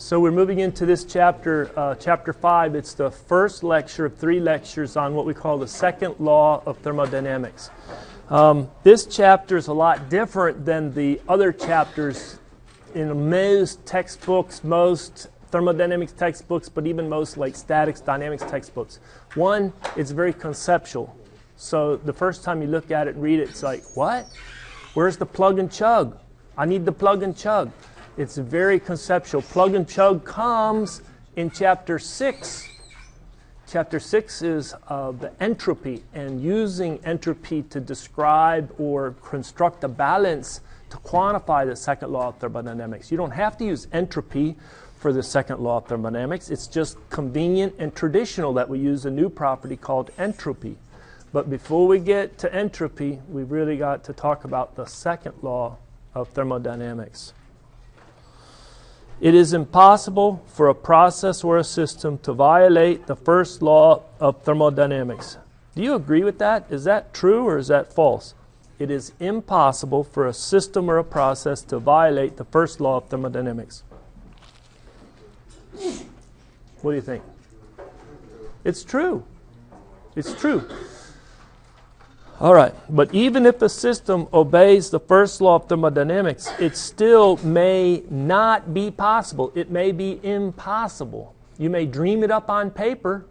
So we're moving into this chapter, uh, chapter five. It's the first lecture of three lectures on what we call the second law of thermodynamics. Um, this chapter is a lot different than the other chapters in most textbooks, most thermodynamics textbooks, but even most like statics, dynamics textbooks. One, it's very conceptual. So the first time you look at it read it, it's like, what? Where's the plug and chug? I need the plug and chug. It's very conceptual. Plug and chug comes in chapter 6. Chapter 6 is uh, the entropy and using entropy to describe or construct a balance to quantify the second law of thermodynamics. You don't have to use entropy for the second law of thermodynamics. It's just convenient and traditional that we use a new property called entropy. But before we get to entropy, we've really got to talk about the second law of thermodynamics. It is impossible for a process or a system to violate the first law of thermodynamics. Do you agree with that? Is that true or is that false? It is impossible for a system or a process to violate the first law of thermodynamics. What do you think? It's true. It's true. All right, but even if a system obeys the first law of thermodynamics, it still may not be possible. It may be impossible. You may dream it up on paper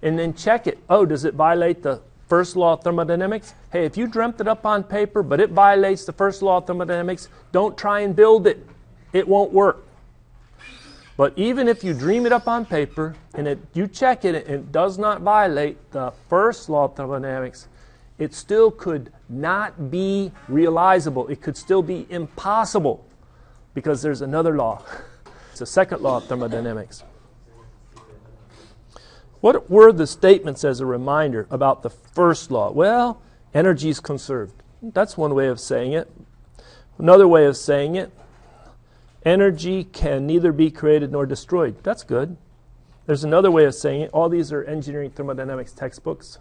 and then check it. Oh, does it violate the first law of thermodynamics? Hey, if you dreamt it up on paper, but it violates the first law of thermodynamics, don't try and build it. It won't work. But even if you dream it up on paper and it, you check it and it does not violate the first law of thermodynamics, it still could not be realizable. It could still be impossible because there's another law. It's a second law of thermodynamics. What were the statements as a reminder about the first law? Well, energy is conserved. That's one way of saying it. Another way of saying it, energy can neither be created nor destroyed. That's good. There's another way of saying it. All these are engineering thermodynamics textbooks.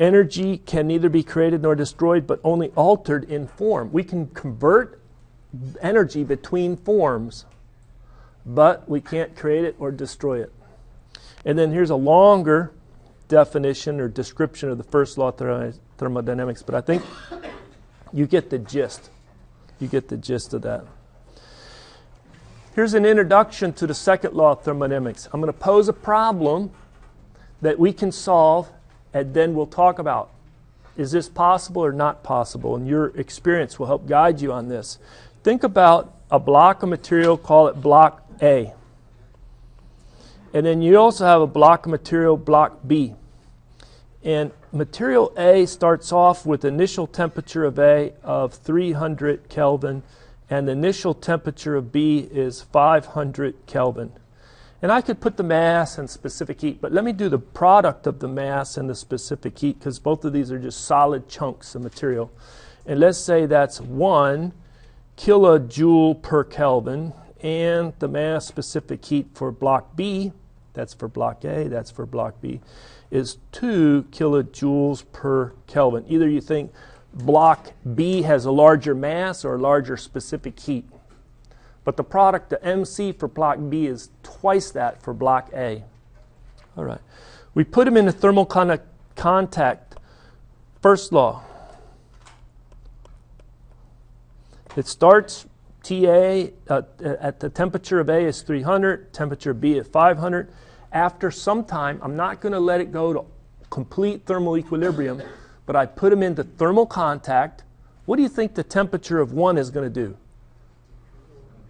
Energy can neither be created nor destroyed, but only altered in form. We can convert energy between forms, but we can't create it or destroy it. And then here's a longer definition or description of the first law of thermodynamics, but I think you get the gist. You get the gist of that. Here's an introduction to the second law of thermodynamics. I'm going to pose a problem that we can solve and then we'll talk about is this possible or not possible? And your experience will help guide you on this. Think about a block of material, call it block A. And then you also have a block of material, block B. And material A starts off with initial temperature of A of 300 Kelvin, and the initial temperature of B is 500 Kelvin. And I could put the mass and specific heat, but let me do the product of the mass and the specific heat because both of these are just solid chunks of material. And let's say that's 1 kilojoule per Kelvin, and the mass specific heat for block B, that's for block A, that's for block B, is 2 kilojoules per Kelvin. Either you think block B has a larger mass or a larger specific heat. But the product, the MC for block B is twice that for block A. All right. We put them in the thermal con- contact. First law. It starts TA uh, at the temperature of A is 300, temperature B at 500. After some time, I'm not going to let it go to complete thermal equilibrium, but I put them into thermal contact. What do you think the temperature of 1 is going to do?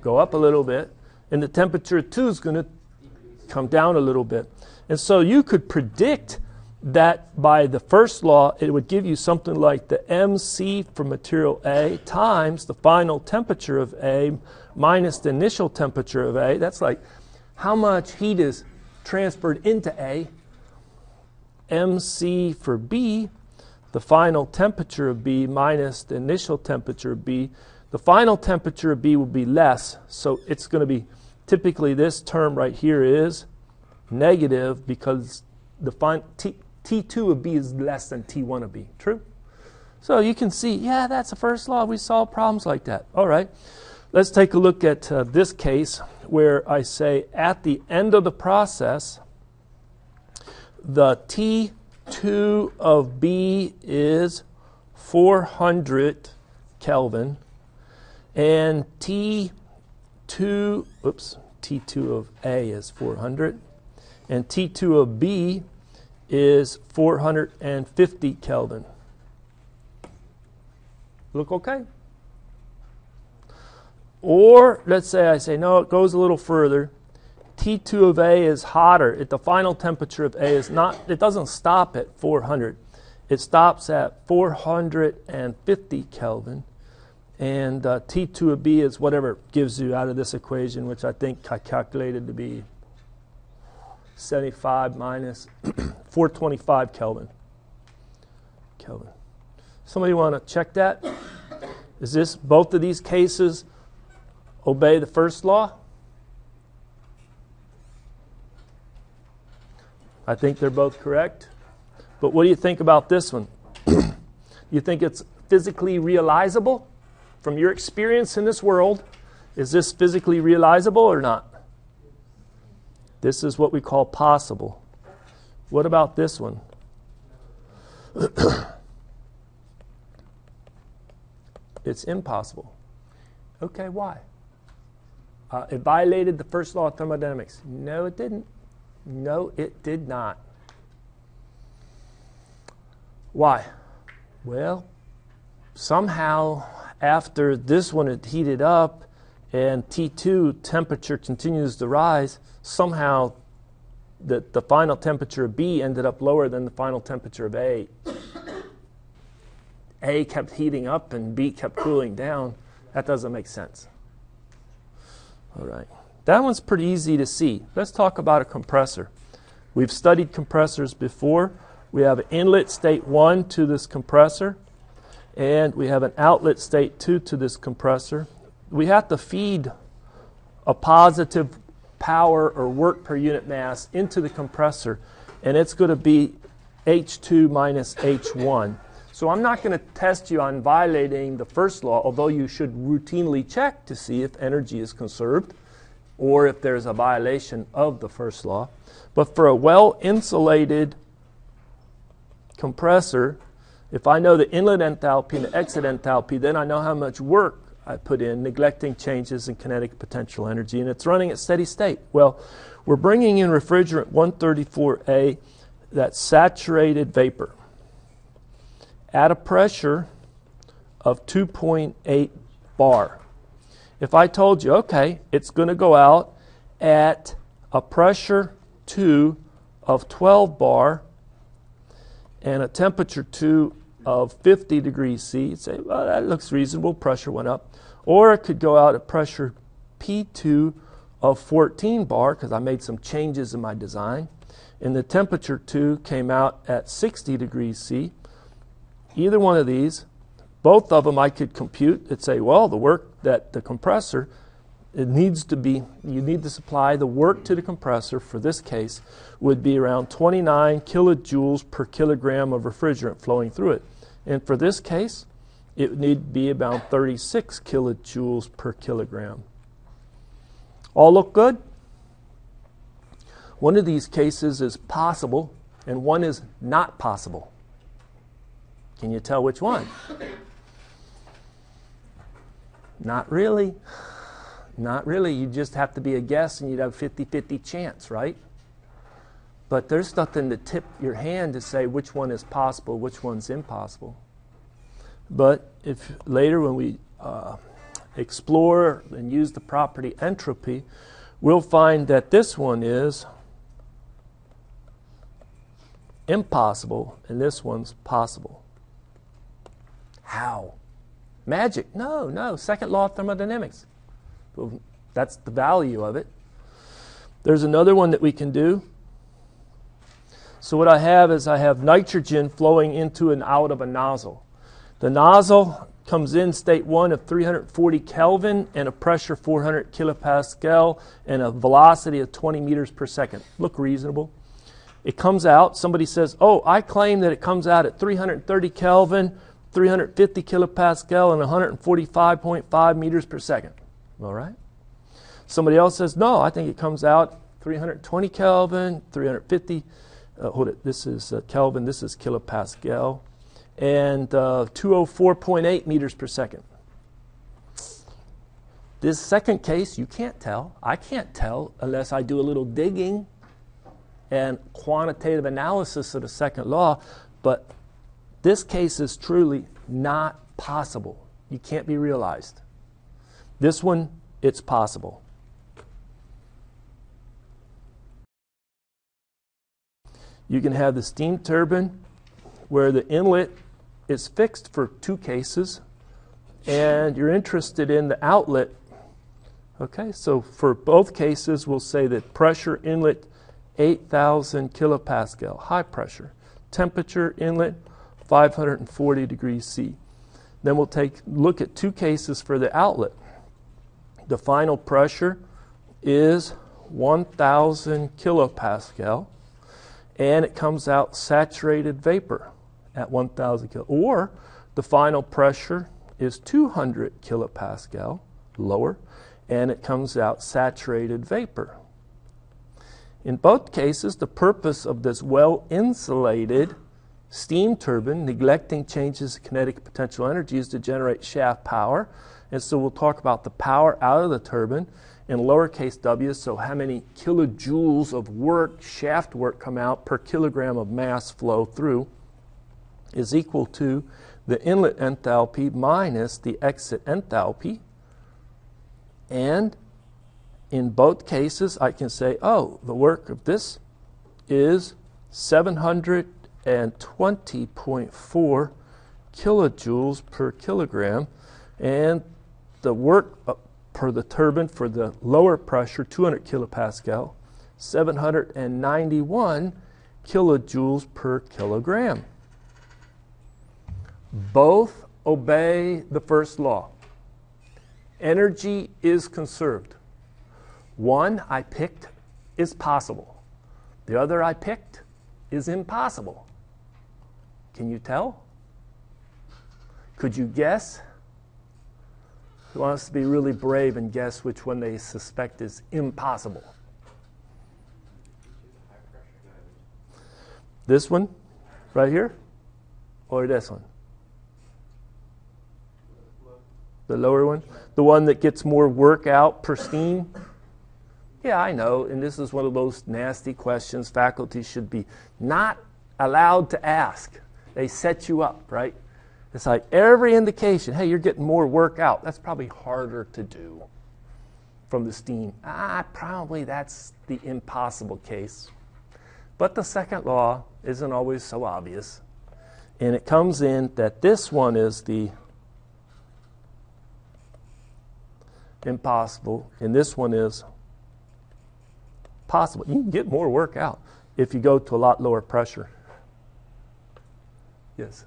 Go up a little bit, and the temperature 2 is going to come down a little bit. And so you could predict that by the first law, it would give you something like the MC for material A times the final temperature of A minus the initial temperature of A. That's like how much heat is transferred into A. MC for B, the final temperature of B minus the initial temperature of B the final temperature of B will be less, so it's going to be typically this term right here is negative because the fin- T, T2 of B is less than T1 of B. True? So you can see, yeah, that's the first law. We solve problems like that. All right. Let's take a look at uh, this case where I say at the end of the process, the T2 of B is 400 Kelvin, and T2, oops, T2 of A is 400, and T2 of B is 450 Kelvin. Look okay? Or let's say I say, no, it goes a little further. T2 of A is hotter. The final temperature of A is not, it doesn't stop at 400. It stops at 450 Kelvin. And uh, T2 of B is whatever gives you out of this equation, which I think I calculated to be 75 minus 425 Kelvin. Kelvin. Somebody want to check that? Is this both of these cases obey the first law? I think they're both correct. But what do you think about this one? you think it's physically realizable from your experience in this world? Is this physically realizable or not? This is what we call possible. What about this one? it's impossible. Okay, why? Uh, it violated the first law of thermodynamics. No, it didn't. No, it did not. Why? Well, somehow after this one had heated up and T2 temperature continues to rise, somehow the, the final temperature of B ended up lower than the final temperature of A. A kept heating up and B kept cooling down. That doesn't make sense. All right. That one's pretty easy to see. Let's talk about a compressor. We've studied compressors before. We have inlet state 1 to this compressor, and we have an outlet state 2 to this compressor. We have to feed a positive power or work per unit mass into the compressor, and it's going to be H2 minus H1. So I'm not going to test you on violating the first law, although you should routinely check to see if energy is conserved or if there's a violation of the first law. But for a well insulated compressor, if I know the inlet enthalpy and the exit enthalpy, then I know how much work I put in, neglecting changes in kinetic potential energy, and it's running at steady state. Well, we're bringing in refrigerant 134A, that saturated vapor, at a pressure of 2.8 bar. If I told you, okay, it's going to go out at a pressure 2 of 12 bar and a temperature 2 of 50 degrees C, you'd say, well, that looks reasonable, pressure went up. Or it could go out at pressure P2 of 14 bar because I made some changes in my design. And the temperature 2 came out at 60 degrees C. Either one of these, both of them I could compute and say, well, the work that the compressor, it needs to be, you need to supply the work to the compressor for this case would be around 29 kilojoules per kilogram of refrigerant flowing through it. And for this case, it would need to be about 36 kilojoules per kilogram. All look good? One of these cases is possible, and one is not possible. Can you tell which one? Not really. Not really. You just have to be a guess and you'd have a 50 50 chance, right? But there's nothing to tip your hand to say which one is possible, which one's impossible. But if later when we uh, explore and use the property entropy, we'll find that this one is impossible and this one's possible. How? Magic? No, no. Second law of thermodynamics. Well, that's the value of it. There's another one that we can do. So, what I have is I have nitrogen flowing into and out of a nozzle. The nozzle comes in state one of 340 Kelvin and a pressure 400 kilopascal and a velocity of 20 meters per second. Look reasonable. It comes out, somebody says, Oh, I claim that it comes out at 330 Kelvin, 350 kilopascal, and 145.5 meters per second. All right? Somebody else says, no, I think it comes out 320 Kelvin, 350. Uh, hold it, this is uh, Kelvin, this is kilopascal, and uh, 204.8 meters per second. This second case, you can't tell. I can't tell unless I do a little digging and quantitative analysis of the second law. But this case is truly not possible. You can't be realized. This one, it's possible. You can have the steam turbine where the inlet is fixed for two cases, and you're interested in the outlet Okay, so for both cases, we'll say that pressure inlet 8,000 kilopascal, high pressure. Temperature inlet 540 degrees C. Then we'll take look at two cases for the outlet. The final pressure is 1,000 kilopascal, and it comes out saturated vapor at 1,000 kilo. Or the final pressure is 200 kilopascal, lower, and it comes out saturated vapor. In both cases, the purpose of this well insulated steam turbine, neglecting changes in kinetic potential energy, is to generate shaft power. And so we'll talk about the power out of the turbine in lowercase w, so how many kilojoules of work, shaft work, come out per kilogram of mass flow through is equal to the inlet enthalpy minus the exit enthalpy. And in both cases, I can say, oh, the work of this is 720.4 kilojoules per kilogram, and the work uh, per the turbine for the lower pressure, 200 kilopascal, 791 kilojoules per kilogram. Both obey the first law energy is conserved. One I picked is possible, the other I picked is impossible. Can you tell? Could you guess? Who wants to be really brave and guess which one they suspect is impossible? This one, right here, or this one? The lower one? The one that gets more work out per steam? Yeah, I know. And this is one of those nasty questions faculty should be not allowed to ask. They set you up, right? It's like every indication, hey, you're getting more work out. That's probably harder to do from the steam. Ah, probably that's the impossible case. But the second law isn't always so obvious. And it comes in that this one is the impossible, and this one is possible. You can get more work out if you go to a lot lower pressure. Yes.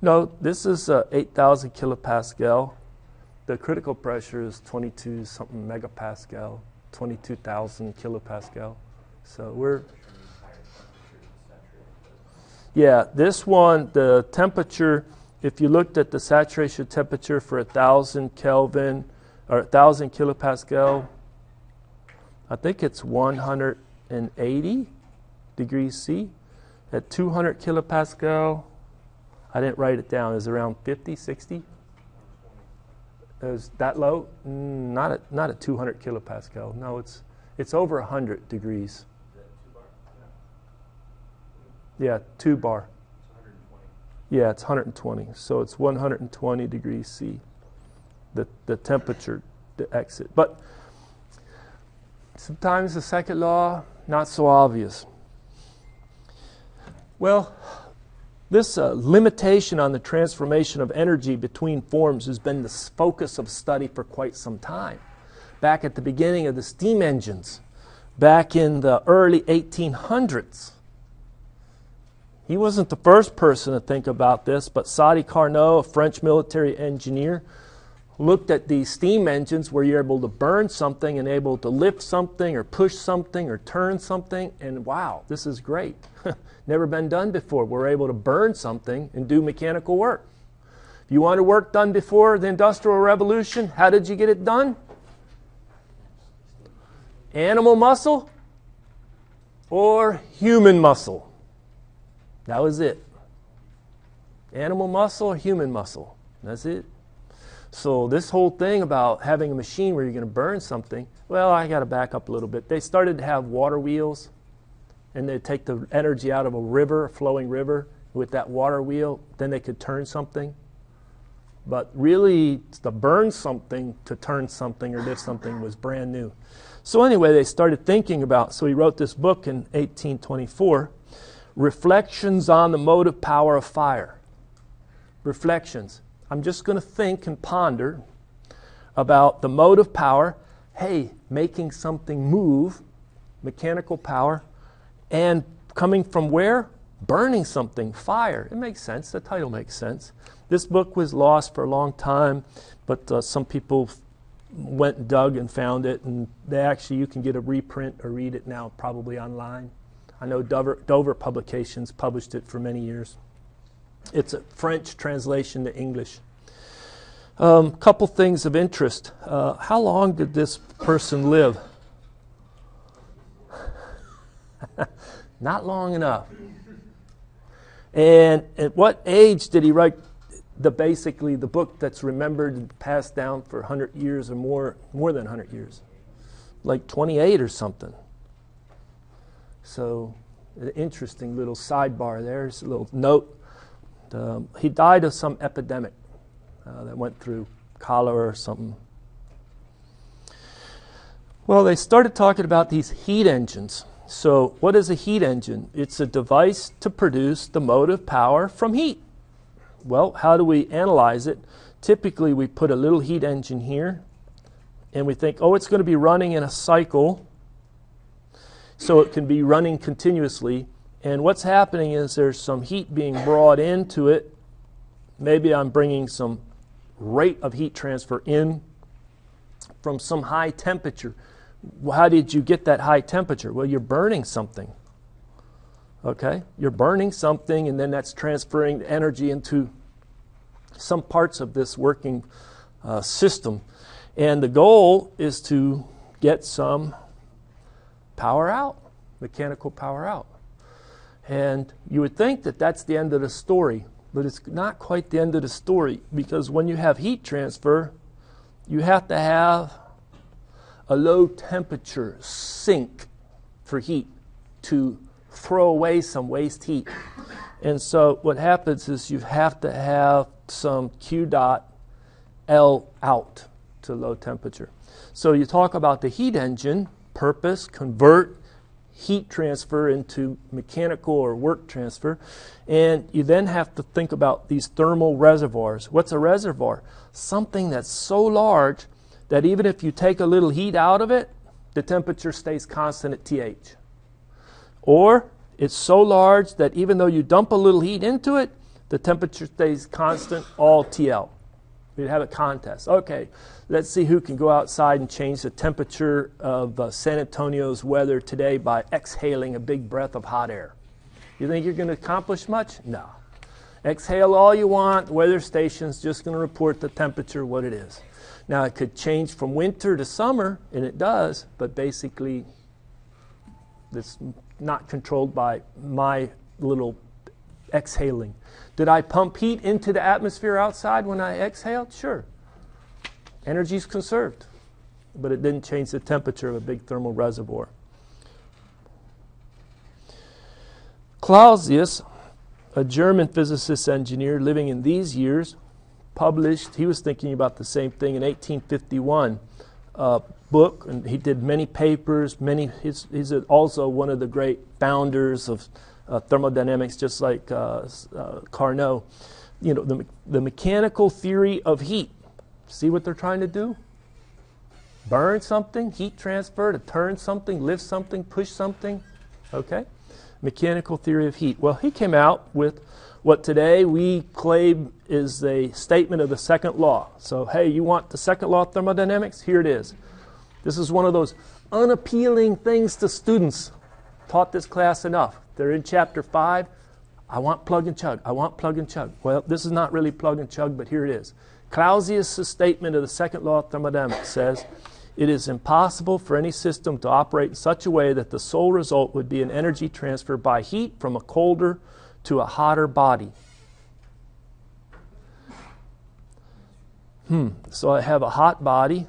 No, this is uh, 8,000 kilopascal. The critical pressure is 22 something megapascal, 22,000 kilopascal. So we're yeah, this one the temperature if you looked at the saturation temperature for a thousand Kelvin or a thousand kilopascal, I think it's 180 degrees C. At 200 kilopascal, I didn't write it down. Is around 50, 60? Is that low? Mm, not at not at 200 kilopascal. No, it's it's over 100 degrees. Yeah, two bar. Yeah, it's 120. So it's 120 degrees C, the, the temperature, the exit. But sometimes the second law, not so obvious. Well, this uh, limitation on the transformation of energy between forms has been the focus of study for quite some time. Back at the beginning of the steam engines, back in the early 1800s, he wasn't the first person to think about this, but Sadi Carnot, a French military engineer, looked at these steam engines where you're able to burn something and able to lift something or push something or turn something, and wow, this is great. Never been done before. We're able to burn something and do mechanical work. If you wanted work done before the Industrial Revolution? How did you get it done? Animal muscle or human muscle? That was it. Animal muscle or human muscle? That's it. So, this whole thing about having a machine where you're going to burn something, well, I got to back up a little bit. They started to have water wheels, and they'd take the energy out of a river, a flowing river, with that water wheel, then they could turn something. But really, to burn something to turn something or lift something was brand new. So, anyway, they started thinking about, so he wrote this book in 1824 Reflections on the Motive Power of Fire. Reflections. I'm just going to think and ponder about the motive power. Hey, making something move, mechanical power, and coming from where? Burning something, fire. It makes sense. The title makes sense. This book was lost for a long time, but uh, some people went and dug and found it, and they actually you can get a reprint or read it now probably online. I know Dover, Dover Publications published it for many years. It's a French translation to English. A um, couple things of interest. Uh, how long did this person live? Not long enough. And at what age did he write the basically the book that's remembered and passed down for 100 years or more, more than 100 years? Like 28 or something. So, an interesting little sidebar there. There's a little note um, he died of some epidemic uh, that went through cholera or something. Well, they started talking about these heat engines. So, what is a heat engine? It's a device to produce the motive power from heat. Well, how do we analyze it? Typically, we put a little heat engine here and we think, oh, it's going to be running in a cycle so it can be running continuously. And what's happening is there's some heat being brought into it. Maybe I'm bringing some rate of heat transfer in from some high temperature. How did you get that high temperature? Well, you're burning something. Okay? You're burning something, and then that's transferring energy into some parts of this working uh, system. And the goal is to get some power out, mechanical power out. And you would think that that's the end of the story, but it's not quite the end of the story because when you have heat transfer, you have to have a low temperature sink for heat to throw away some waste heat. And so what happens is you have to have some Q dot L out to low temperature. So you talk about the heat engine, purpose, convert, heat transfer into mechanical or work transfer. And you then have to think about these thermal reservoirs. What's a reservoir? Something that's so large that even if you take a little heat out of it, the temperature stays constant at TH. Or it's so large that even though you dump a little heat into it, the temperature stays constant all TL. We'd have a contest. Okay, let's see who can go outside and change the temperature of uh, San Antonio's weather today by exhaling a big breath of hot air. You think you're going to accomplish much? No. Exhale all you want. Weather station's just going to report the temperature what it is. Now it could change from winter to summer, and it does, but basically, it's not controlled by my little exhaling. Did I pump heat into the atmosphere outside when I exhaled? Sure. Energy is conserved, but it didn't change the temperature of a big thermal reservoir. Clausius, a German physicist engineer living in these years, published, he was thinking about the same thing in 1851, a book, and he did many papers, many, he's, he's also one of the great founders of uh, thermodynamics, just like uh, uh, Carnot. You know, the, the mechanical theory of heat. See what they're trying to do? Burn something, heat transfer to turn something, lift something, push something. Okay? Mechanical theory of heat. Well, he came out with what today we claim is a statement of the second law. So, hey, you want the second law of thermodynamics? Here it is. This is one of those unappealing things to students. Taught this class enough. They're in chapter 5. I want plug and chug. I want plug and chug. Well, this is not really plug and chug, but here it is. Clausius' statement of the second law of thermodynamics says it is impossible for any system to operate in such a way that the sole result would be an energy transfer by heat from a colder to a hotter body. Hmm, so I have a hot body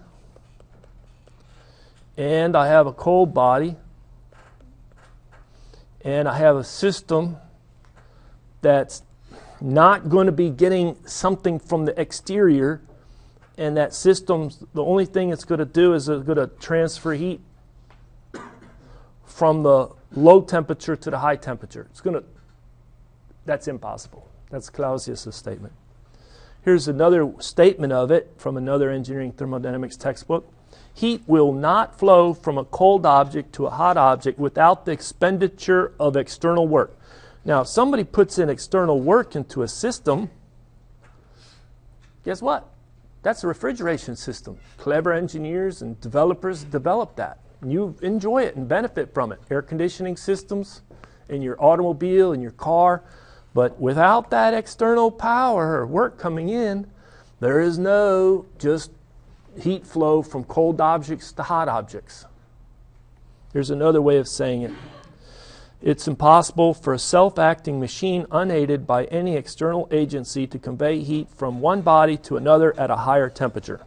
and I have a cold body and I have a system that's not going to be getting something from the exterior, and that system, the only thing it's going to do is it's going to transfer heat from the low temperature to the high temperature. It's going to, that's impossible. That's Clausius' statement. Here's another statement of it from another engineering thermodynamics textbook. Heat will not flow from a cold object to a hot object without the expenditure of external work. Now, if somebody puts in external work into a system, guess what? That's a refrigeration system. Clever engineers and developers develop that. You enjoy it and benefit from it. Air conditioning systems in your automobile, in your car. But without that external power or work coming in, there is no just heat flow from cold objects to hot objects. Here's another way of saying it. It's impossible for a self acting machine unaided by any external agency to convey heat from one body to another at a higher temperature.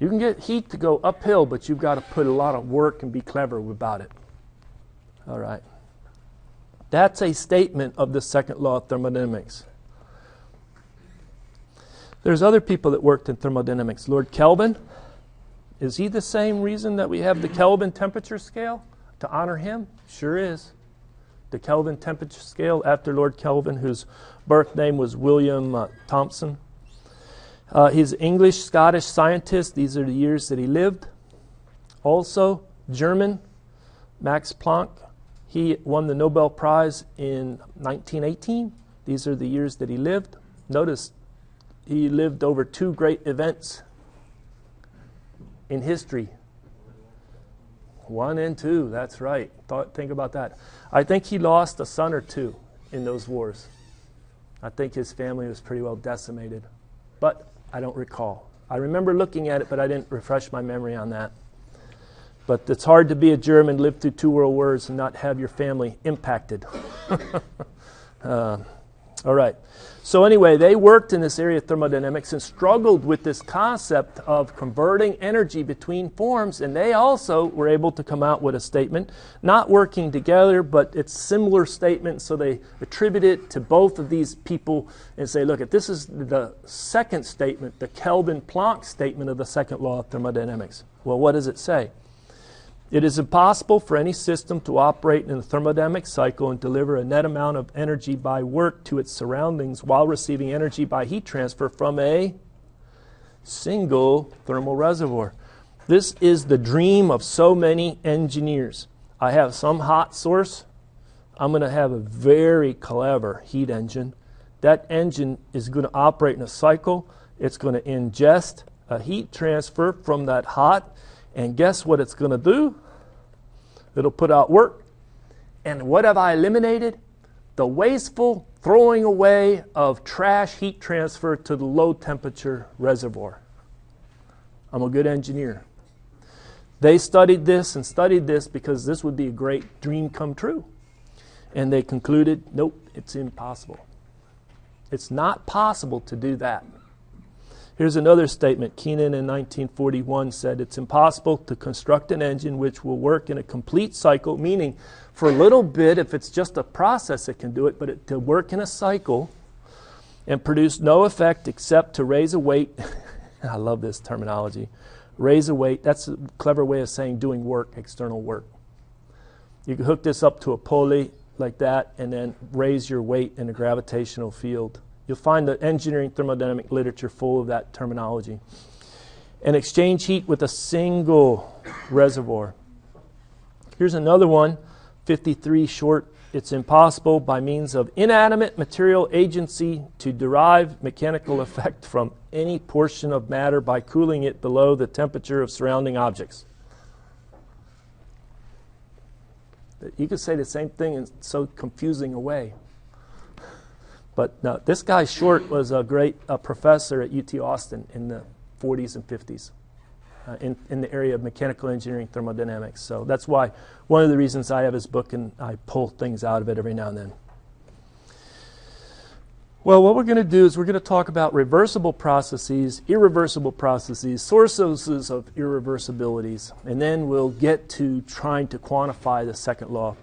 You can get heat to go uphill, but you've got to put a lot of work and be clever about it. All right. That's a statement of the second law of thermodynamics. There's other people that worked in thermodynamics. Lord Kelvin, is he the same reason that we have the Kelvin temperature scale? to honor him? Sure is. The Kelvin temperature scale after Lord Kelvin, whose birth name was William uh, Thomson. Uh, he's English Scottish scientist. These are the years that he lived. Also, German, Max Planck. He won the Nobel Prize in 1918. These are the years that he lived. Notice he lived over two great events in history one and two, that's right. Thought, think about that. I think he lost a son or two in those wars. I think his family was pretty well decimated. But I don't recall. I remember looking at it, but I didn't refresh my memory on that. But it's hard to be a German, live through two world wars, and not have your family impacted. uh, all right. So, anyway, they worked in this area of thermodynamics and struggled with this concept of converting energy between forms, and they also were able to come out with a statement, not working together, but it's similar statement, so they attribute it to both of these people and say, look, this is the second statement, the Kelvin Planck statement of the second law of thermodynamics. Well, what does it say? It is impossible for any system to operate in a thermodynamic cycle and deliver a net amount of energy by work to its surroundings while receiving energy by heat transfer from a single thermal reservoir. This is the dream of so many engineers. I have some hot source. I'm going to have a very clever heat engine. That engine is going to operate in a cycle. It's going to ingest a heat transfer from that hot and guess what it's going to do? It'll put out work. And what have I eliminated? The wasteful throwing away of trash heat transfer to the low temperature reservoir. I'm a good engineer. They studied this and studied this because this would be a great dream come true. And they concluded nope, it's impossible. It's not possible to do that. Here's another statement. Keenan in 1941 said it's impossible to construct an engine which will work in a complete cycle, meaning for a little bit, if it's just a process, it can do it, but it, to work in a cycle and produce no effect except to raise a weight. I love this terminology. Raise a weight, that's a clever way of saying doing work, external work. You can hook this up to a pulley like that and then raise your weight in a gravitational field. You'll find the engineering thermodynamic literature full of that terminology. And exchange heat with a single reservoir. Here's another one, 53 short. It's impossible by means of inanimate material agency to derive mechanical effect from any portion of matter by cooling it below the temperature of surrounding objects. You could say the same thing in so confusing a way. But no, this guy Short was a great uh, professor at UT Austin in the 40s and 50s. Uh, in, in the area of mechanical engineering thermodynamics. So that's why one of the reasons I have his book and I pull things out of it every now and then. Well, what we're going to do is we're going to talk about reversible processes, irreversible processes, sources of irreversibilities, and then we'll get to trying to quantify the second law.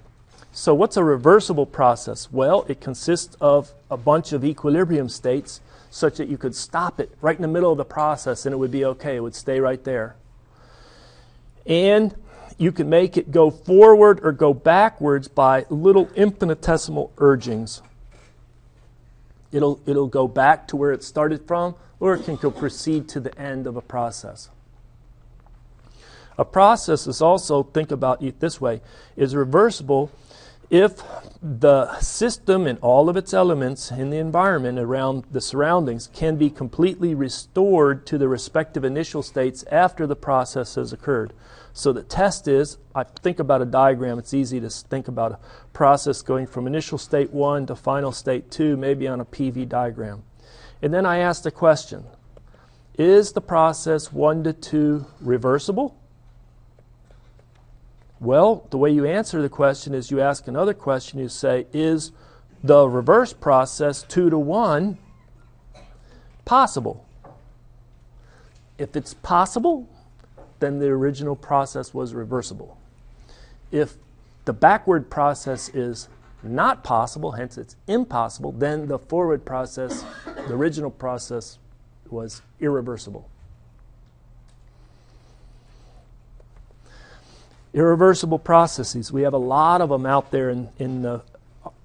So, what's a reversible process? Well, it consists of a bunch of equilibrium states such that you could stop it right in the middle of the process and it would be okay. It would stay right there. And you can make it go forward or go backwards by little infinitesimal urgings. It'll, it'll go back to where it started from, or it can go proceed to the end of a process. A process is also, think about it this way, is reversible if the system and all of its elements in the environment around the surroundings can be completely restored to the respective initial states after the process has occurred. So the test is I think about a diagram, it's easy to think about a process going from initial state 1 to final state 2, maybe on a PV diagram. And then I ask the question Is the process 1 to 2 reversible? Well, the way you answer the question is you ask another question. You say, Is the reverse process 2 to 1 possible? If it's possible, then the original process was reversible. If the backward process is not possible, hence it's impossible, then the forward process, the original process, was irreversible. Irreversible processes. We have a lot of them out there in, in, uh,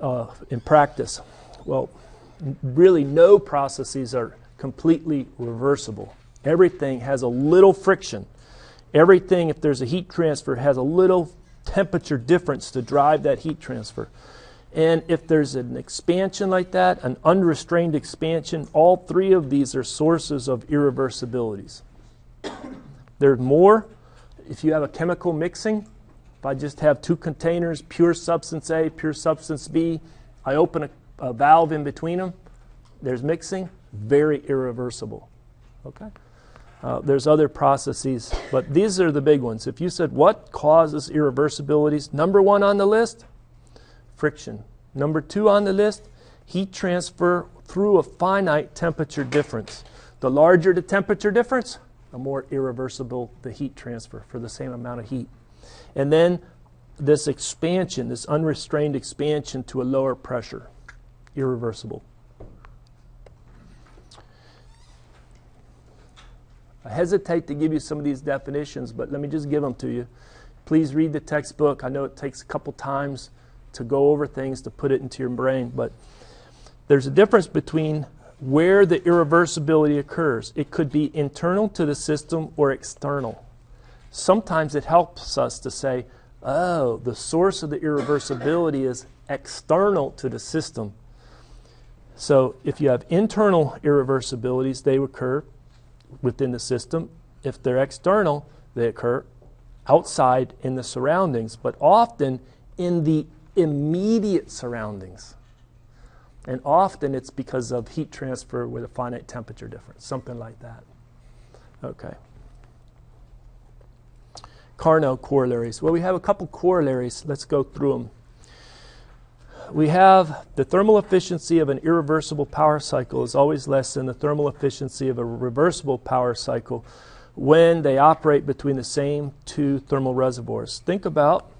uh, in practice. Well, really, no processes are completely reversible. Everything has a little friction. Everything, if there's a heat transfer, has a little temperature difference to drive that heat transfer. And if there's an expansion like that, an unrestrained expansion, all three of these are sources of irreversibilities. There's more if you have a chemical mixing, if I just have two containers, pure substance A, pure substance B, I open a, a valve in between them, there's mixing, very irreversible. Okay? Uh, there's other processes, but these are the big ones. If you said, what causes irreversibilities? Number one on the list, friction. Number two on the list, heat transfer through a finite temperature difference. The larger the temperature difference, a more irreversible the heat transfer for the same amount of heat. And then this expansion, this unrestrained expansion to a lower pressure, irreversible. I hesitate to give you some of these definitions, but let me just give them to you. Please read the textbook. I know it takes a couple times to go over things to put it into your brain, but there's a difference between where the irreversibility occurs. It could be internal to the system or external. Sometimes it helps us to say, oh, the source of the irreversibility is external to the system. So if you have internal irreversibilities, they occur within the system. If they're external, they occur outside in the surroundings, but often in the immediate surroundings. And often it's because of heat transfer with a finite temperature difference, something like that. Okay. Carnot corollaries. Well, we have a couple corollaries. Let's go through them. We have the thermal efficiency of an irreversible power cycle is always less than the thermal efficiency of a reversible power cycle when they operate between the same two thermal reservoirs. Think about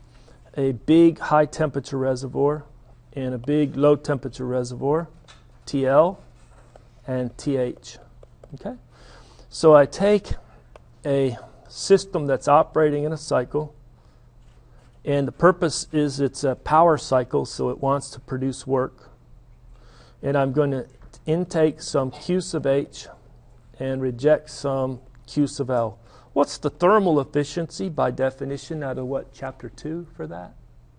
a big high temperature reservoir in a big low temperature reservoir, TL and TH. Okay? So I take a system that's operating in a cycle, and the purpose is it's a power cycle, so it wants to produce work. And I'm going to intake some Q sub H and reject some Q sub L. What's the thermal efficiency by definition out of what, chapter 2 for that?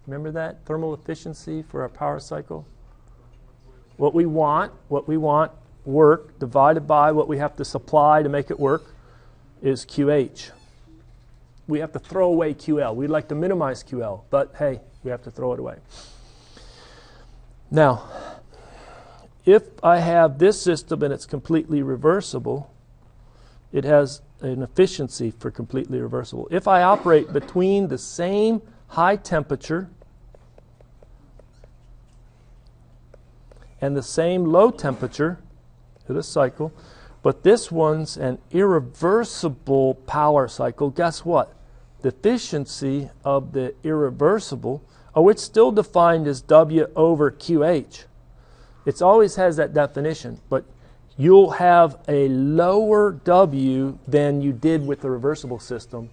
Remember that? Thermal efficiency for our power cycle? What we want, what we want, work divided by what we have to supply to make it work is QH. We have to throw away QL. We'd like to minimize QL, but hey, We have to throw it away. Now, if I have this system and it's completely reversible, it has an efficiency for completely reversible. If I operate between the same high temperature and the same low temperature to the cycle, but this one's an irreversible power cycle, guess what? The efficiency of the irreversible, oh, it's still defined as W over QH. It always has that definition, but you'll have a lower W than you did with the reversible system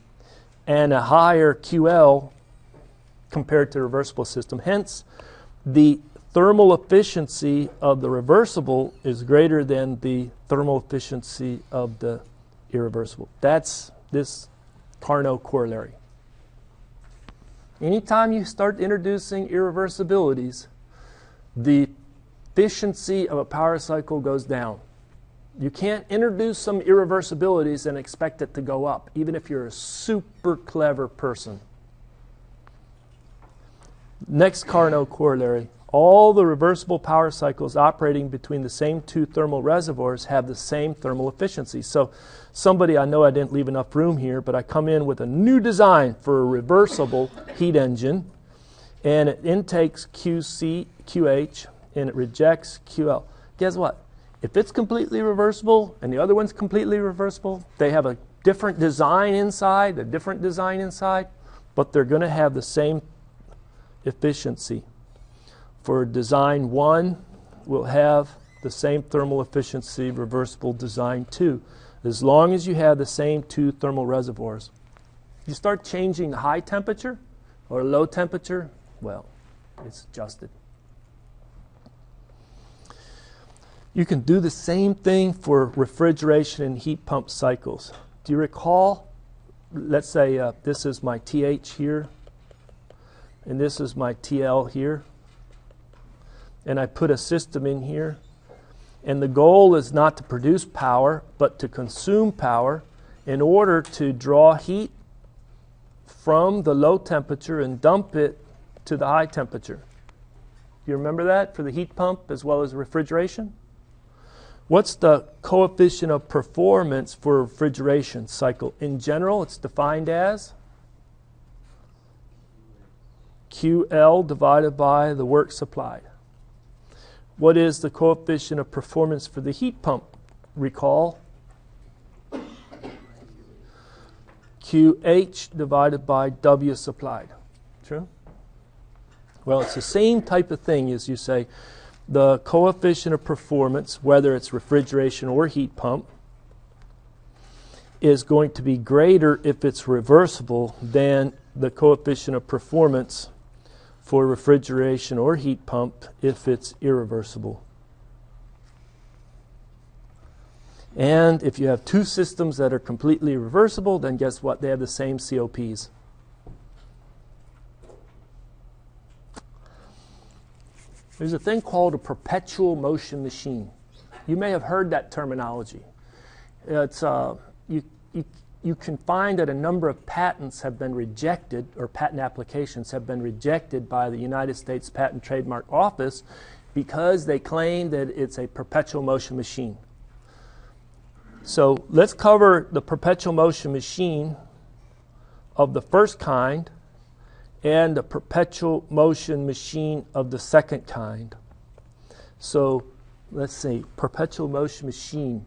and a higher QL compared to the reversible system. Hence, the thermal efficiency of the reversible is greater than the thermal efficiency of the irreversible. That's this Carnot corollary. Anytime you start introducing irreversibilities, the efficiency of a power cycle goes down. You can't introduce some irreversibilities and expect it to go up, even if you're a super clever person. Next Carnot corollary all the reversible power cycles operating between the same two thermal reservoirs have the same thermal efficiency. So, somebody, I know I didn't leave enough room here, but I come in with a new design for a reversible heat engine, and it intakes QC, QH, and it rejects QL. Guess what? If it's completely reversible and the other one's completely reversible, they have a different design inside, a different design inside, but they're going to have the same efficiency for design 1 will have the same thermal efficiency reversible design 2 as long as you have the same two thermal reservoirs. You start changing the high temperature or low temperature, well, it's adjusted. You can do the same thing for refrigeration and heat pump cycles. Do you recall? Let's say uh, this is my TH here, and this is my TL here and I put a system in here. And the goal is not to produce power, but to consume power in order to draw heat from the low temperature and dump it to the high temperature. You remember that for the heat pump as well as refrigeration? What's the coefficient of performance for refrigeration cycle? In general, it's defined as QL divided by the work supplied. What is the coefficient of performance for the heat pump? Recall QH divided by W supplied. True? Well, it's the same type of thing as you say the coefficient of performance, whether it's refrigeration or heat pump, is going to be greater if it's reversible than the coefficient of performance for refrigeration or heat pump if it's irreversible. And if you have two systems that are completely reversible, then guess what? They have the same COPs. There's a thing called a perpetual motion machine. You may have heard that terminology. It's, uh, you, you, you can find that a number of patents have been rejected, or patent applications have been rejected by the United States Patent Trademark Office because they claim that it's a perpetual motion machine. So let's cover the perpetual motion machine of the first kind and the perpetual motion machine of the second kind. So let's see, perpetual motion machine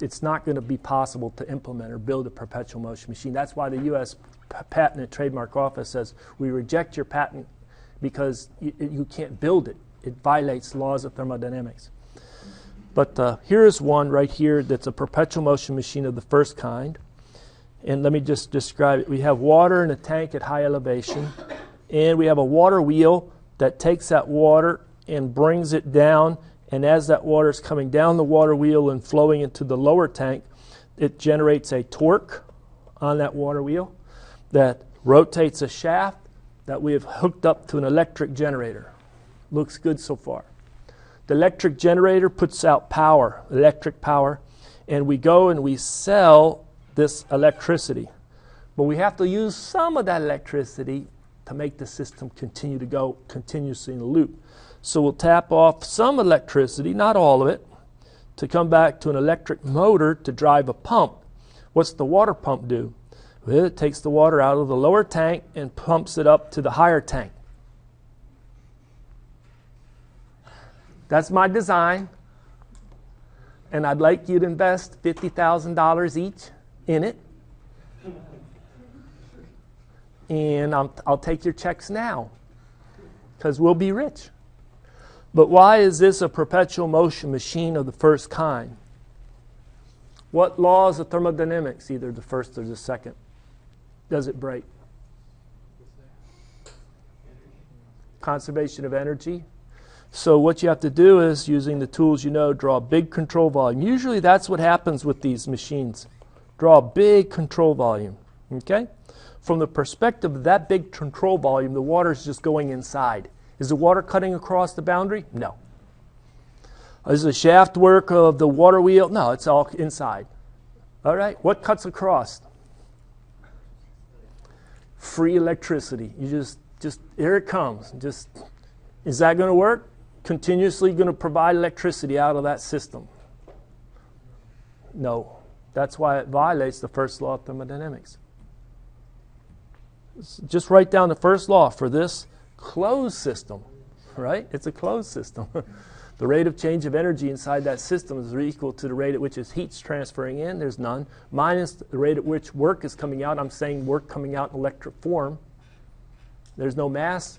it's not going to be possible to implement or build a perpetual motion machine. That's why the U.S. Patent and Trademark Office says we reject your patent because you, you can't build it. It violates laws of thermodynamics. But uh, here is one right here that's a perpetual motion machine of the first kind. And let me just describe it. We have water in a tank at high elevation, and we have a water wheel that takes that water and brings it down and as that water is coming down the water wheel and flowing into the lower tank, it generates a torque on that water wheel that rotates a shaft that we have hooked up to an electric generator. Looks good so far. The electric generator puts out power, electric power, and we go and we sell this electricity. But we have to use some of that electricity to make the system continue to go continuously in a loop. So we'll tap off some electricity, not all of it, to come back to an electric motor to drive a pump. What's the water pump do? Well, it takes the water out of the lower tank and pumps it up to the higher tank. That's my design. And I'd like you to invest $50,000 each in it. And I'll, I'll take your checks now because we'll be rich. But why is this a perpetual motion machine of the first kind? What laws of thermodynamics, either the first or the second, does it break? Conservation of energy. So, what you have to do is, using the tools you know, draw a big control volume. Usually, that's what happens with these machines. Draw a big control volume. Okay? From the perspective of that big control volume, the water is just going inside. Is the water cutting across the boundary? No. Is the shaft work of the water wheel? No, it's all inside. All right, what cuts across? Free electricity. You just, just here it comes. Just, is that going to work? Continuously going to provide electricity out of that system? No. That's why it violates the first law of thermodynamics. Just write down the first law for this closed system, right? It's a closed system. the rate of change of energy inside that system is equal to the rate at which is heat's transferring in, there's none, minus the rate at which work is coming out. I'm saying work coming out in electric form. There's no mass.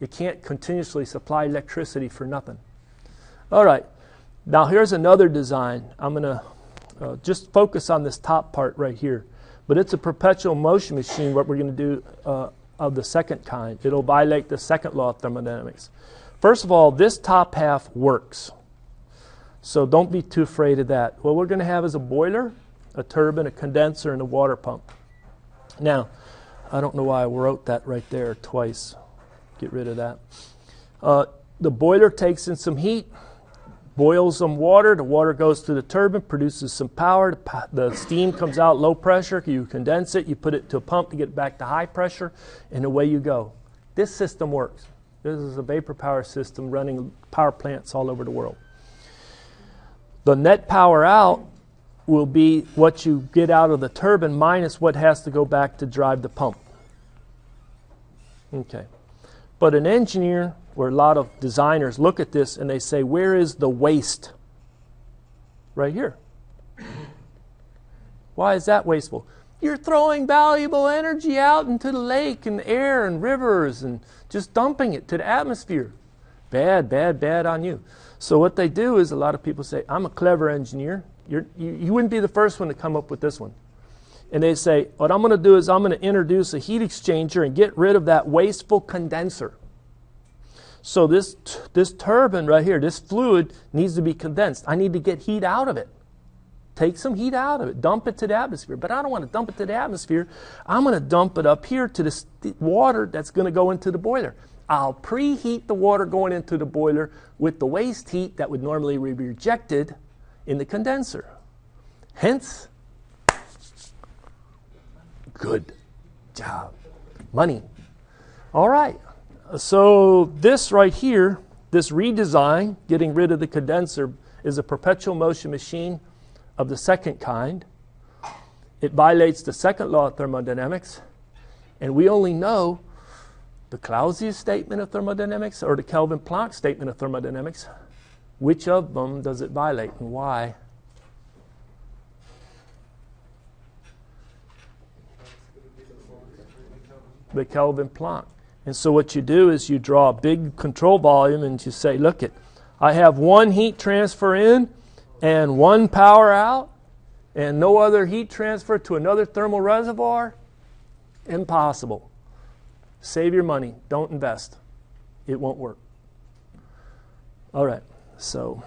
You can't continuously supply electricity for nothing. All right. Now here's another design. I'm going to uh, just focus on this top part right here. But it's a perpetual motion machine, what we're going to do uh, of the second kind. It'll violate the second law of thermodynamics. First of all, this top half works. So don't be too afraid of that. What we're going to have is a boiler, a turbine, a condenser, and a water pump. Now, I don't know why I wrote that right there twice. Get rid of that. Uh, the boiler takes in some heat, boils some water. The water goes to the turbine, produces some power. The steam comes out low pressure. You condense it, you put it to a pump to get back to high pressure, and away you go. This system works. This is a vapor power system running power plants all over the world. The net power out will be what you get out of the turbine minus what has to go back to drive the pump. Okay. But an engineer where a lot of designers look at this and they say, Where is the waste? Right here. Why is that wasteful? You're throwing valuable energy out into the lake and air and rivers and just dumping it to the atmosphere. Bad, bad, bad on you. So, what they do is a lot of people say, I'm a clever engineer. You're, you, you wouldn't be the first one to come up with this one. And they say, What I'm going to do is I'm going to introduce a heat exchanger and get rid of that wasteful condenser. So this, this turbine right here, this fluid needs to be condensed. I need to get heat out of it. Take some heat out of it. Dump it to the atmosphere. But I don't want to dump it to the atmosphere. I'm going to dump it up here to the water that's going to go into the boiler. I'll preheat the water going into the boiler with the waste heat that would normally be rejected in the condenser. Hence, good job. Money. All right. So, this right here, this redesign, getting rid of the condenser, is a perpetual motion machine of the second kind. It violates the second law of thermodynamics, and we only know the Clausius statement of thermodynamics or the Kelvin Planck statement of thermodynamics. Which of them does it violate and why? The Kelvin Planck. And so what you do is you draw a big control volume and you say, look it, I have one heat transfer in and one power out and no other heat transfer to another thermal reservoir. Impossible. Save your money. Don't invest. It won't work. All right. So,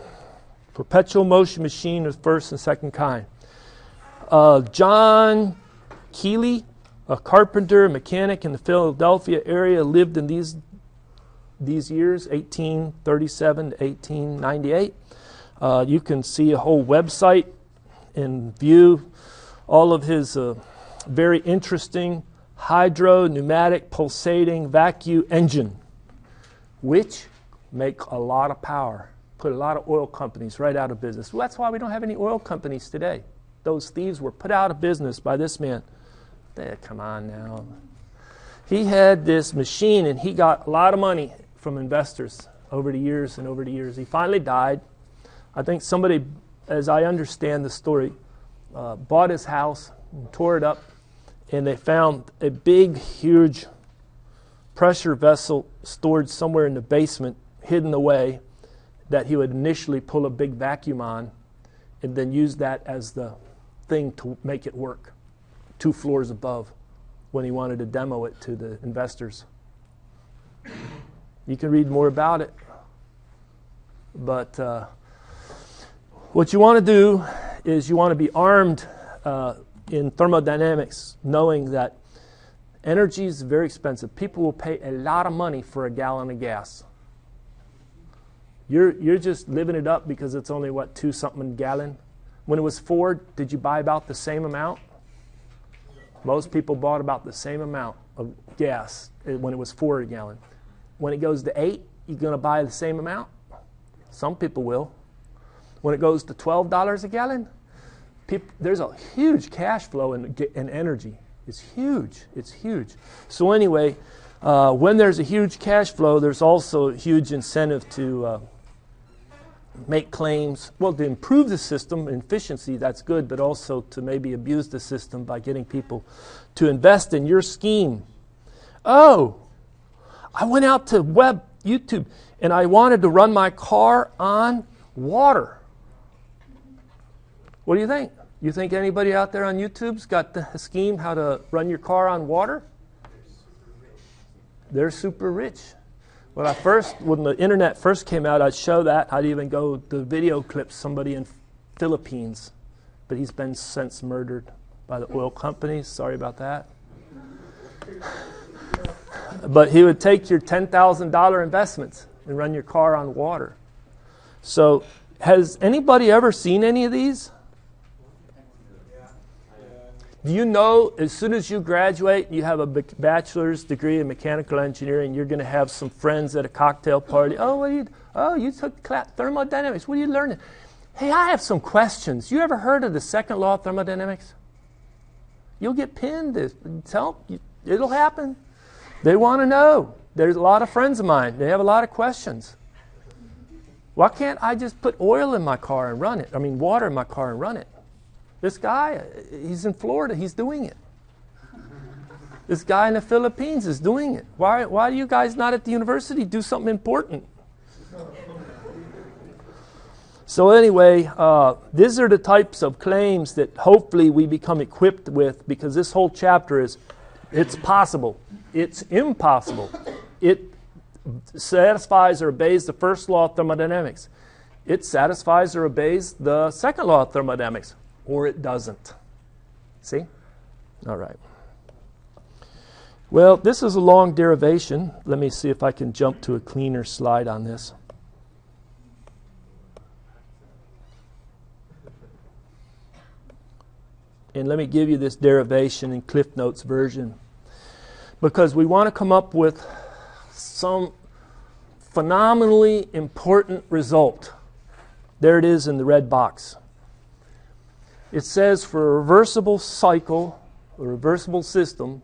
perpetual motion machine of first and second kind. Uh, John Keely a carpenter, a mechanic in the Philadelphia area, lived in these, these years, 1837 to 1898. Uh, you can see a whole website and view all of his uh, very interesting hydro, pneumatic, pulsating, vacuum engine, which make a lot of power, put a lot of oil companies right out of business. Well, that's why we don't have any oil companies today. Those thieves were put out of business by this man. Come on now. He had this machine and he got a lot of money from investors over the years and over the years. He finally died. I think somebody, as I understand the story, uh, bought his house, tore it up, and they found a big, huge pressure vessel stored somewhere in the basement, hidden away, that he would initially pull a big vacuum on and then use that as the thing to make it work two floors above when he wanted to demo it to the investors. You can read more about it. But uh, what you want to do is you want to be armed uh, in thermodynamics, knowing that energy is very expensive. People will pay a lot of money for a gallon of gas. You're, you're just living it up because it's only, what, two something gallon? When it was four, did you buy about the same amount? Most people bought about the same amount of gas when it was four a gallon. When it goes to eight, you're going to buy the same amount? Some people will. When it goes to $12 a gallon, there's a huge cash flow in, in energy. It's huge. It's huge. So, anyway, uh, when there's a huge cash flow, there's also a huge incentive to uh, make claims. Well, to improve the system, efficiency, that's good, but also to maybe abuse the system by getting people to invest in your scheme. Oh, I went out to web YouTube and I wanted to run my car on water. What do you think? You think anybody out there on YouTube's got the scheme how to run your car on water? They're super rich. When I first, when the internet first came out, I'd show that. I'd even go the video clips somebody in Philippines, but he's been since murdered by the oil company. Sorry about that. but he would take your $10,000 investments and run your car on water. So, has anybody ever seen any of these? Do you know as soon as you graduate, you have a bachelor's degree in mechanical engineering, you're going to have some friends at a cocktail party. Oh, what you, oh, you took thermodynamics. What are you learning? Hey, I have some questions. You ever heard of the second law of thermodynamics? You'll get pinned. This. Tell, it'll happen. They want to know. There's a lot of friends of mine. They have a lot of questions. Why can't I just put oil in my car and run it? I mean, water in my car and run it? This guy, he's in Florida, he's doing it. This guy in the Philippines is doing it. Why, why do you guys not at the university do something important? So, anyway, uh, these are the types of claims that hopefully we become equipped with because this whole chapter is it's possible, it's impossible. It satisfies or obeys the first law of thermodynamics, it satisfies or obeys the second law of thermodynamics or it doesn't. See? All right. Well, this is a long derivation. Let me see if I can jump to a cleaner slide on this. And let me give you this derivation in Cliff Notes version. Because we want to come up with some phenomenally important result. There it is in the red box it says for a reversible cycle, a reversible system,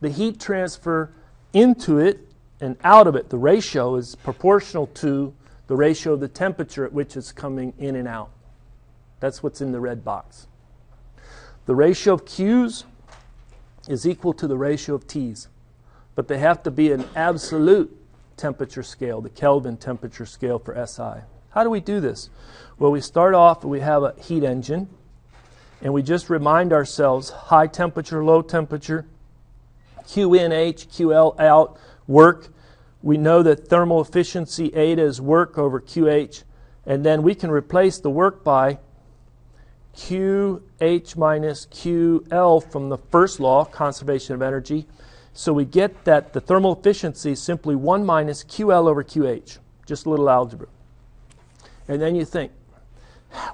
the heat transfer into it and out of it, the ratio is proportional to the ratio of the temperature at which it's coming in and out. That's what's in the red box. The ratio of Q's is equal to the ratio of T's, but they have to be an absolute temperature scale, the Kelvin temperature scale for SI. How do we do this? Well, we start off, we have a heat engine and we just remind ourselves high temperature, low temperature, QNH, QL out, work. We know that thermal efficiency eta is work over QH, and then we can replace the work by QH minus QL from the first law, conservation of energy. So we get that the thermal efficiency is simply 1 minus QL over QH, just a little algebra. And then you think,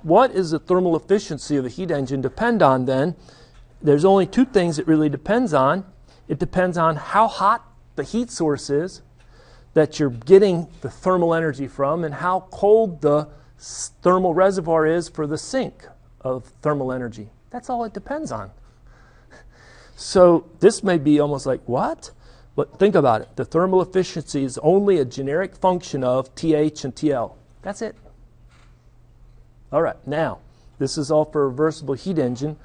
what is the thermal efficiency of a heat engine depend on then? There's only two things it really depends on. It depends on how hot the heat source is that you're getting the thermal energy from and how cold the thermal reservoir is for the sink of thermal energy. That's all it depends on. So this may be almost like, what? But think about it. The thermal efficiency is only a generic function of TH and TL. That's it. All right, now, this is all for a reversible heat engine.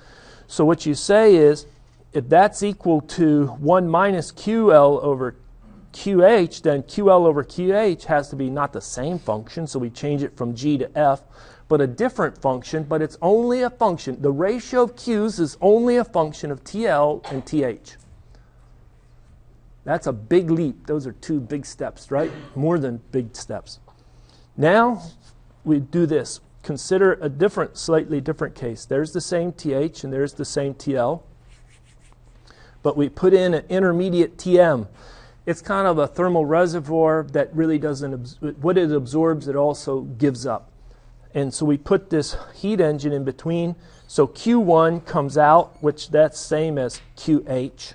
So what you say is, if that's equal to 1 minus QL over QH, then QL over QH has to be not the same function, so we change it from G to F, but a different function, but it's only a function. The ratio of Q's is only a function of TL and TH. That's a big leap. Those are two big steps, right? More than big steps. Now we do this. Consider a different, slightly different case. There's the same TH and there's the same TL, but we put in an intermediate TM it's kind of a thermal reservoir that really doesn't, what it absorbs, it also gives up. And so we put this heat engine in between. So Q1 comes out, which that's same as QH.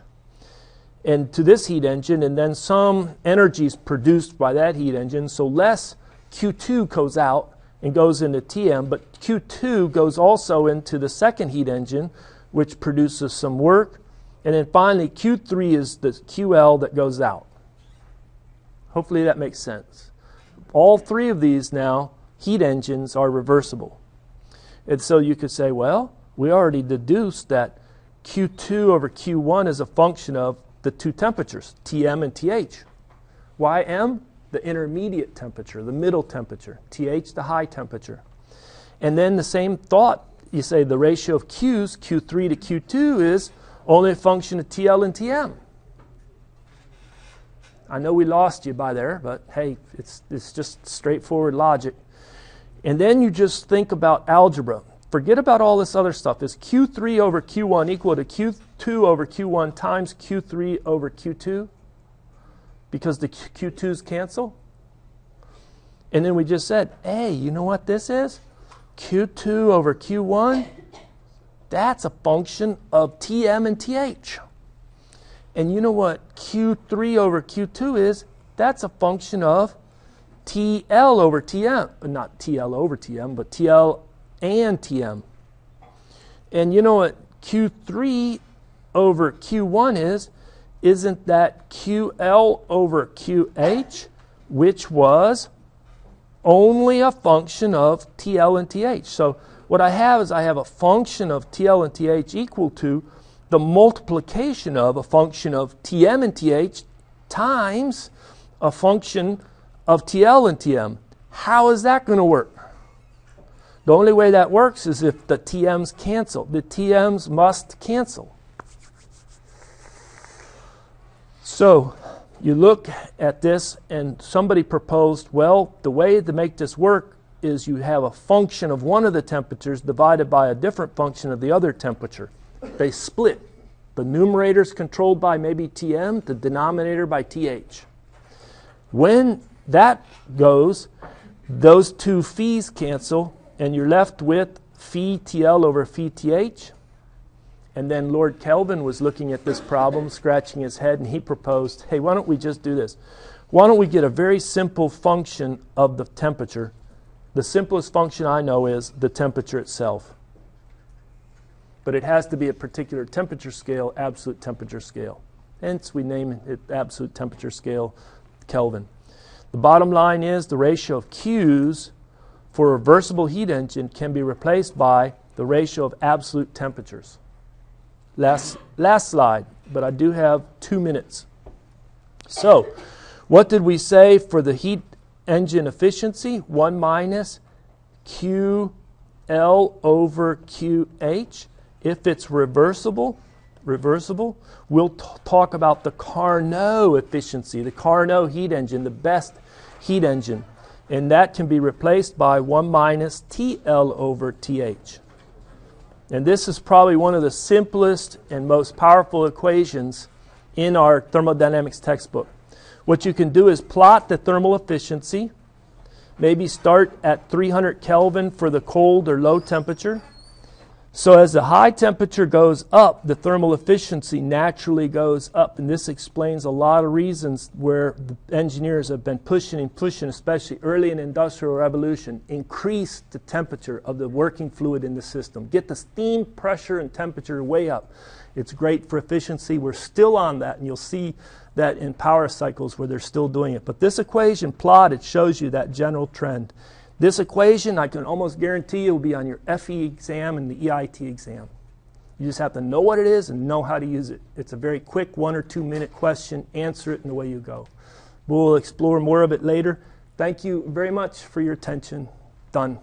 And to this heat engine, and then some energy is produced by that heat engine. So less Q2 goes out and goes into TM, but Q2 goes also into the second heat engine, which produces some work and then finally, Q3 is the QL that goes out. Hopefully that makes sense. All three of these now, heat engines, are reversible. And so you could say, well, we already deduced that Q2 over Q1 is a function of the two temperatures, Tm and Th. Ym, the intermediate temperature, the middle temperature, Th, the high temperature. And then the same thought, you say the ratio of Q's, Q3 to Q2, is only a function of TL and TM. I know we lost you by there, but hey, it's, it's just straightforward logic. And then you just think about algebra. Forget about all this other stuff. Is Q3 over Q1 equal to Q2 over Q1 times Q3 over Q2? Because the Q2s cancel? And then we just said, hey, you know what this is? Q2 over Q1 that's a function of Tm and Th. And you know what Q3 over Q2 is? That's a function of TL over Tm. Not TL over Tm, but TL and Tm. And you know what Q3 over Q1 is? Isn't that QL over QH, which was only a function of TL and TH? So what I have is I have a function of TL and TH equal to the multiplication of a function of TM and TH times a function of TL and TM. How is that going to work? The only way that works is if the TMs cancel. The TMs must cancel. So you look at this, and somebody proposed, well, the way to make this work is you have a function of one of the temperatures divided by a different function of the other temperature. They split. The numerator is controlled by maybe Tm, the denominator by Th. When that goes, those two phis cancel, and you're left with phi TL over phi TH. And then Lord Kelvin was looking at this problem, scratching his head, and he proposed hey, why don't we just do this? Why don't we get a very simple function of the temperature the simplest function I know is the temperature itself. But it has to be a particular temperature scale, absolute temperature scale. Hence, we name it absolute temperature scale Kelvin. The bottom line is the ratio of Q's for a reversible heat engine can be replaced by the ratio of absolute temperatures. Last, last slide, but I do have two minutes. So, what did we say for the heat engine efficiency, 1 minus QL over QH. If it's reversible, reversible, we'll t- talk about the Carnot efficiency, the Carnot heat engine, the best heat engine. And that can be replaced by 1 minus TL over TH. And this is probably one of the simplest and most powerful equations in our thermodynamics textbook. What you can do is plot the thermal efficiency. Maybe start at 300 Kelvin for the cold or low temperature. So, as the high temperature goes up, the thermal efficiency naturally goes up. And this explains a lot of reasons where engineers have been pushing and pushing, especially early in Industrial Revolution, increase the temperature of the working fluid in the system. Get the steam pressure and temperature way up. It's great for efficiency. We're still on that, and you'll see that in power cycles where they're still doing it. But this equation plotted shows you that general trend. This equation, I can almost guarantee you, will be on your FE exam and the EIT exam. You just have to know what it is and know how to use it. It's a very quick one or two minute question. Answer it and away you go. We'll explore more of it later. Thank you very much for your attention. Done.